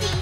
something